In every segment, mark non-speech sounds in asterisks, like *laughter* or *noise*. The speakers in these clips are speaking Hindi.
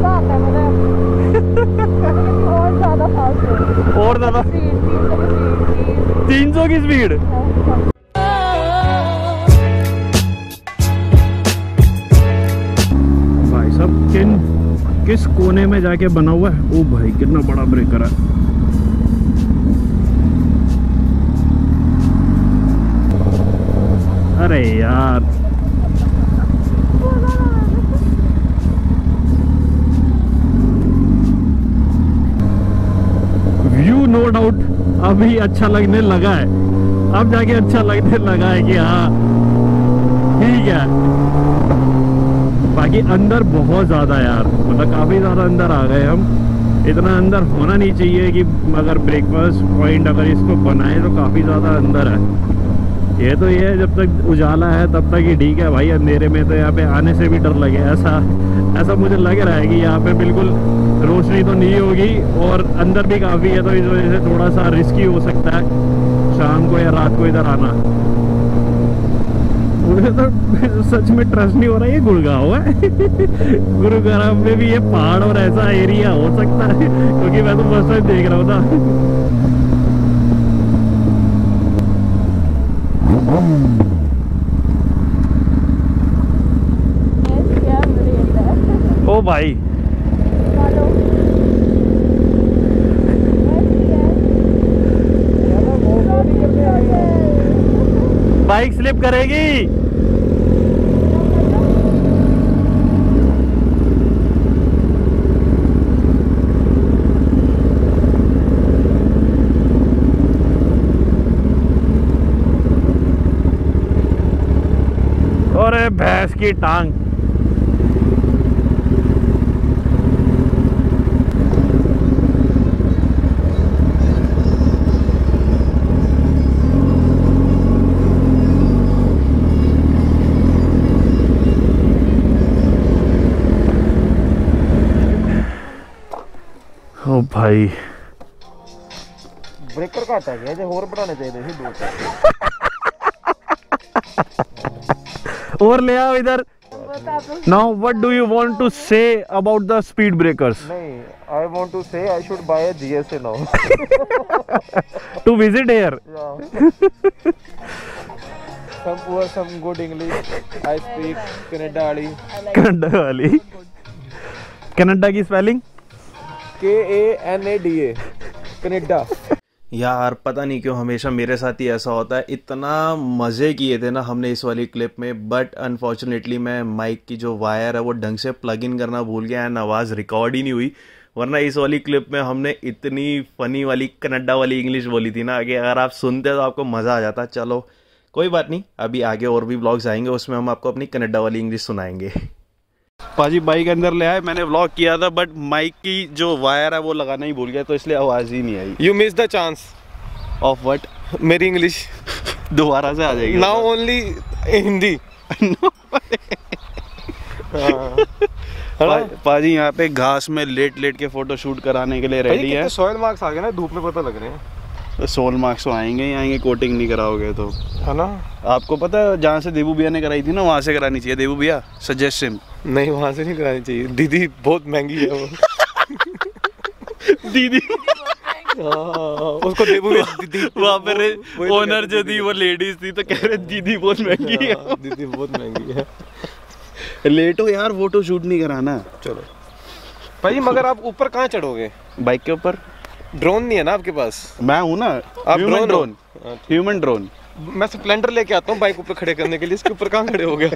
मज़ा आता है और ज़्यादा फास्ट और ज़्यादा? तीन सौ की स्पीड 300 की स्पीड भाई साहब किन किस कोने में जाके बना हुआ है? ओ भाई कितना बड़ा ब्रेकर है। अरे यार व्यू नो डाउट अभी अच्छा लगने लगा है। अब जाके अच्छा लगने लगा है कि हाँ ठीक है। बाकी अंदर बहुत ज़्यादा यार मतलब काफ़ी ज़्यादा अंदर आ गए हम। इतना अंदर होना नहीं चाहिए कि अगर ब्रेकफास्ट पॉइंट अगर इसको बनाए तो काफ़ी ज़्यादा अंदर है। ये तो ये है, जब तक उजाला है तब तक ही ठीक है भाई, अंधेरे में तो यहाँ पे आने से भी डर लगे। ऐसा ऐसा मुझे लग रहा है कि यहाँ पे बिल्कुल रोशनी तो नहीं होगी और अंदर भी काफ़ी है तो इस वजह से थोड़ा सा रिस्की हो सकता है। शाम को या रात को इधर आना। मुझे तो सच में ट्रस्ट नहीं हो रहा ये गुड़गांव है। *laughs* गुरुग्राम में भी ये पहाड़ और ऐसा एरिया हो सकता है क्योंकि मैं तो फ़र्स्ट टाइम देख रहा हूँ ना। ओ भाई। स्लिप करेगी। और भैंस की टांग। ओ भाई ਬ੍ਰੇਕਰ ਘੱਟ ਆ ਗਿਆ ਜੇ ਹੋਰ ਵਧਾਣੇ ਚਾਹੀਦੇ ਸੀ ਦੋ ਚਾਰ और ले आओ इधर now what do you want to say about the speed breakers ਨਹੀਂ I want to say I should buy a GSA now to visit here some poor some good English I speak Canada ਵਾਲੀ कनाडा वाली कनाडा की spelling K A N A D A Canada यार, पता नहीं क्यों हमेशा मेरे साथ ही ऐसा होता है। इतना मज़े किए थे ना हमने इस वाली क्लिप में बट अनफॉर्चुनेटली मैं माइक की जो वायर है वो ढंग से प्लग इन करना भूल गया एंड आवाज़ रिकॉर्ड ही नहीं हुई। वरना इस वाली क्लिप में हमने इतनी फनी वाली कनाडा वाली इंग्लिश बोली थी ना आगे अगर आप सुनते तो आपको मज़ा आ जाता। चलो, कोई बात नहीं, अभी आगे और भी ब्लॉग्स आएँगे, उसमें हम आपको अपनी कनाडा वाली इंग्लिश सुनाएँगे। पाजी बाइक अंदर ले आए मैंने व्लॉग किया था बट माइक की जो वायर है वो लगाना ही भूल गया तो इसलिए आवाज़ ही नहीं आई। You miss the chance of what मेरी इंग्लिश दोबारा से आ जाएगी। नाउ ओनली हिंदी पाजी यहाँ पे घास में लेट लेट के फ़ोटो शूट कराने के लिए रेडी है। सोयल मार्क्स आ गए ना धूप में पता लग रहे हैं। तो सोल मार्क्स तो आएँगे ही आएँगे कोटिंग नहीं कराओगे तो। है ना? आपको पता है जहाँ से देबू भैया ने कराई थी ना वहाँ से करानी चाहिए। देबू भैया सजेशन नहीं वहाँ से नहीं करानी चाहिए। दीदी बहुत महँगी है वो। दीदी। हाँ, उसको देबू दीदी वहाँ पे तो ओनर जो थी वो लेडीज़ थी तो कह रहे दीदी बहुत महँगी है। हाँ, दीदी बहुत महँगी है। लेट हो यार फ़ोटो शूट नहीं कराना। चलो। भाई मगर आप ऊपर कहाँ चढ़ोगे? बाइक के ऊपर। ड्रोन नहीं है ना आपके पास? मैं हूँ ना आप ह्यूमन ड्रोन ह्यूमन ड्रोन मैं स्प्लेंडर लेके आता हूँ बाइक ऊपर खड़े करने के लिए। इसके ऊपर कहाँ खड़े हो गए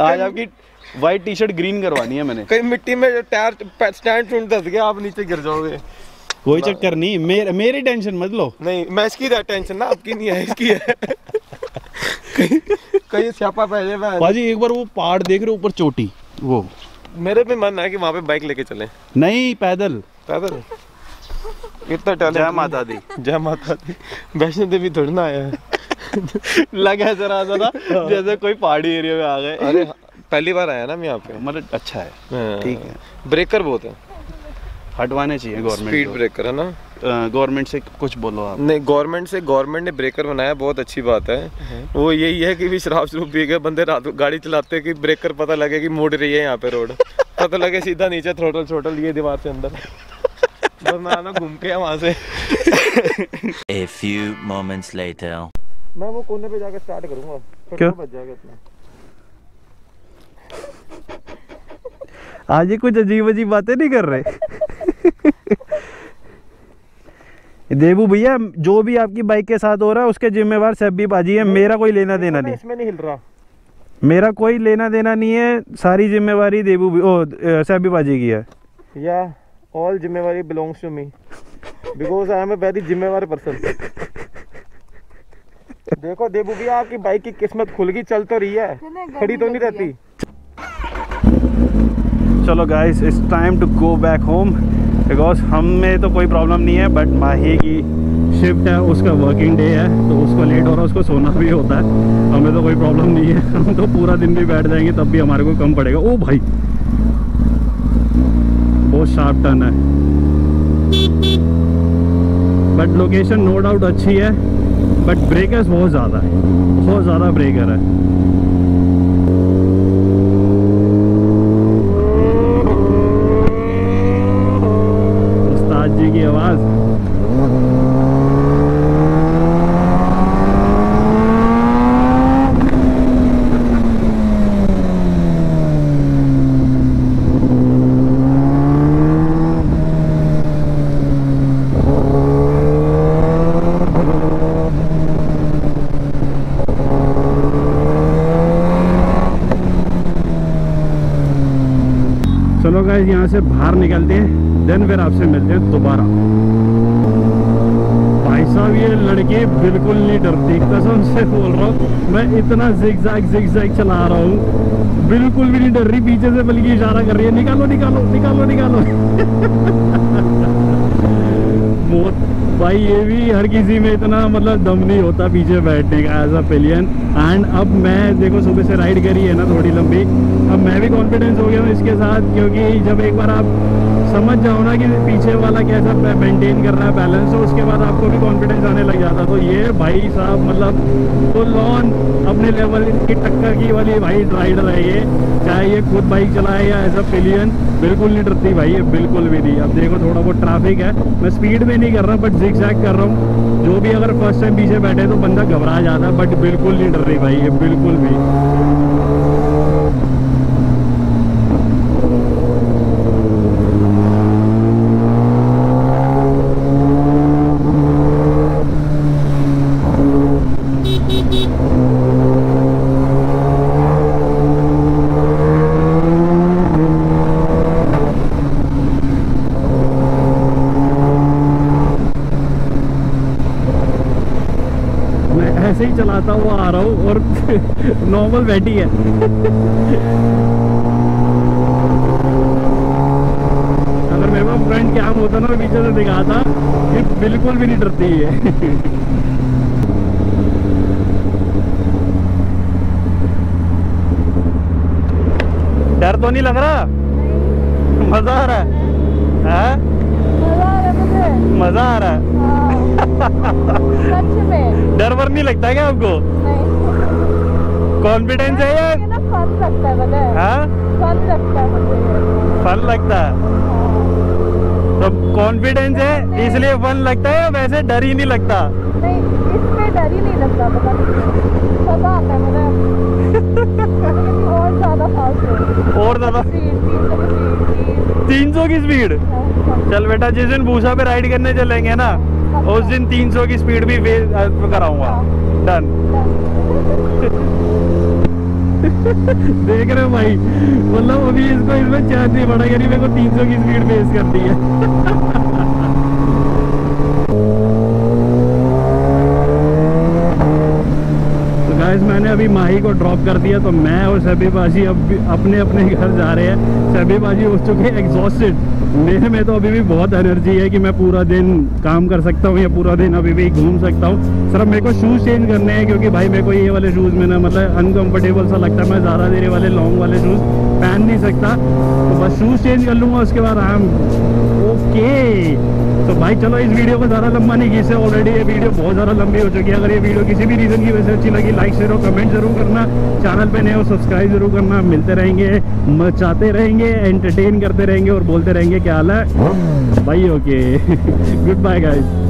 आज आपकी व्हाइट टी शर्ट ग्रीन करवानी है मैंने। कहीं मिट्टी में टायर स्टैंड टूट दस गया आप नीचे गिर जाओगे। कोई चक्कर नहीं मेरे मेरी टेंशन मत लो। नहीं मैं इसकी टेंशन ना आपकी नहीं है इसकी है। कहीं कहीं स्यापा पै जाए मैं बाजी एक बार वो पहाड़ देख रहे हो ऊपर चोटी वो। मेरे भी मन है कि वहाँ पे बाइक लेके चले। नहीं पैदल। पैदल? इतना टैलेंट जय माता दी। जय माता दी। वैष्णो देवी थोड़ी ना आया है। *laughs* लग ऐसा रहा था ना जैसे कोई पहाड़ी एरिया में आ गए। अरे पहली बार आया ना मैं यहाँ पे। मतलब अच्छा है। हाँ। ठीक है। ब्रेकर बहुत है। हटवाने चाहिए गवर्नमेंट स्पीड ब्रेकर है ना? गवर्नमेंट से कुछ बोलो आप। नहीं गवर्नमेंट से गवर्नमेंट ने ब्रेकर बनाया बहुत अच्छी बात है। वो यही है कि भी शराब शरूब पी के बंदे रात को गाड़ी चलाते हैं कि ब्रेकर पता लगे कि मोड़ रही है यहाँ पे रोड पता लगे सीधा नीचे थ्रोटल छोटल ये दीवार से अंदर। बस मैं आना घूम के वहाँ से। A few moments later. मैं वो कोने पे जाके स्टार्ट करूँगा। क्यों? बच जाएगा इतना। आज ये कुछ अजीब अजीब बातें नहीं कर रहे? देबू भैया जो भी आपकी बाइक के साथ हो रहा है उसके जिम्मेवार सभी बाजी है। मेरा कोई लेना देना नहीं। इसमें नहीं हिल रहा। मेरा कोई लेना देना नहीं है। सारी जिम्मेवारी भी- ओ अ, सभी बाजी की है। या ऑल जिम्मेवारी belongs to me because I am a very जिम्मेवार पर्सन देखो देबू भैया आपकी बाइक की किस्मत खुल गई चल तो रही है। खड़ी तो नहीं रहती। चलो guys it's time to go back home because हम में तो कोई प्रॉब्लम नहीं है बट माही की शिफ्ट है उसका वर्किंग डे है तो उसको लेट हो रहा है उसको सोना भी होता है। हमें तो कोई प्रॉब्लम नहीं है। हम तो पूरा दिन भी बैठ जाएँगे तब भी हमारे को कम पड़ेगा। ओ भाई बहुत शार्प टर्न है। बट लोकेशन नो डाउट अच्छी है। बट ब्रेकर्स बहुत ज़्यादा है। बहुत ज़्यादा ब्रेकर है उस्ताद जी की आवाज़ चलो गाइस यहाँ से बाहर निकलते हैं। देन फिर आपसे मिलते हैं दोबारा। भाई साहब, ये लड़के बिल्कुल नहीं डरती। कसम से बोल रहा हूँ, मैं इतना जिग जैग जिग जैग चला रहा हूँ। बिल्कुल भी नहीं डर रही, पीछे से बल्कि इशारा कर रही है, निकालो निकालो निकालो निकालो। *laughs* भाई, ये भी हर किसी में इतना मतलब दम नहीं होता पीछे बैठने का एज अ पिलियन एंड अब मैं, देखो, सुबह से राइड करी है ना, थोड़ी लंबी. अब मैं भी कॉन्फिडेंस हो गया हूँ इसके साथ, क्योंकि जब एक बार आप समझ जाओ ना कि पीछे वाला कैसा मेंटेन कर रहा है बैलेंस तो उसके बाद आपको भी कॉन्फिडेंस आने लग जाता तो ये भाई साहब मतलब फुल ऑन अपने लेवल की टक्कर की वाली भाई राइडर है ये। चाहे ये खुद बाइक चलाए या एज अ पिलियन बिल्कुल नहीं डरती भाई ये, बिल्कुल भी नहीं। अब देखो थोड़ा बहुत ट्रैफ़िक है। मैं स्पीड में नहीं कर रहा बट जिग जैग कर रहा हूँ। जो भी अगर फ़र्स्ट टाइम पीछे बैठे तो बंदा घबरा जाता है बट बिल्कुल नहीं डर रही भाई ये, बिल्कुल भी मैं ऐसे ही चलाता हुआ आ रहा हूँ और *laughs* नॉर्मल बैठी है। *laughs* अगर मेरे पास फ्रंट कैम होता ना मैं पीछे से दिखाता ये बिल्कुल भी नहीं डरती है *laughs* डर तो नहीं लग रहा? मज़ा आ रहा है। मज़ा आ रहा है। सच में? डर वर नहीं लगता क्या आपको? कॉन्फिडेंस है या? फन लगता है हाँ? फन लगता है फन लगता है। हाँ। तो कॉन्फिडेंस है इसलिए फन लगता है या वैसे डर ही नहीं लगता? नहीं इसमें डर ही नहीं लगता पता मज़ा आता है मुझे और ज़्यादा फास्ट है। और ज़्यादा? तीन सौ की स्पीड तीन। सौ की स्पीड चल बेटा जिस दिन भूसा पे राइड करने चलेंगे ना उस दिन 300 की स्पीड भी कराऊँगा। डन देख रहे हो भाई मतलब अभी इसको, इसमें चैन नहीं पड़ा यानी मेरे को 300 की स्पीड फेस करती है। तो मैंने अभी माही को ड्रॉप कर दिया तो मैं और सभी बाजी अब अपने अपने घर जा रहे हैं। सभी बाजी हो चुके हैं एग्जॉस्टेड मेरे में तो अभी भी बहुत एनर्जी है कि मैं पूरा दिन काम कर सकता हूँ या पूरा दिन अभी भी घूम सकता हूँ। सिर्फ़ मेरे को शूज़ चेंज करने हैं क्योंकि भाई मेरे को ये वाले शूज़ में ना मतलब अनकम्फर्टेबल सा लगता है। मैं ज़्यादा देर वाले लॉन्ग वाले शूज़ पहन नहीं सकता। तो बस शूज़ चेंज कर लूँगा, उसके बाद एम ओके तो भाई चलो इस वीडियो को ज़्यादा लंबा नहीं खींचे ऑलरेडी ये वीडियो बहुत ज़्यादा लंबी हो चुकी है। अगर ये वीडियो किसी भी रीज़न की वजह से अच्छी लगी लाइक शेयर और कमेंट ज़रूर करना। चैनल पे नए हो सब्सक्राइब ज़रूर करना। मिलते रहेंगे, मचाते रहेंगे एंटरटेन करते रहेंगे और बोलते रहेंगे, क्या हाल है? भाई ओके गुड बाय गाइस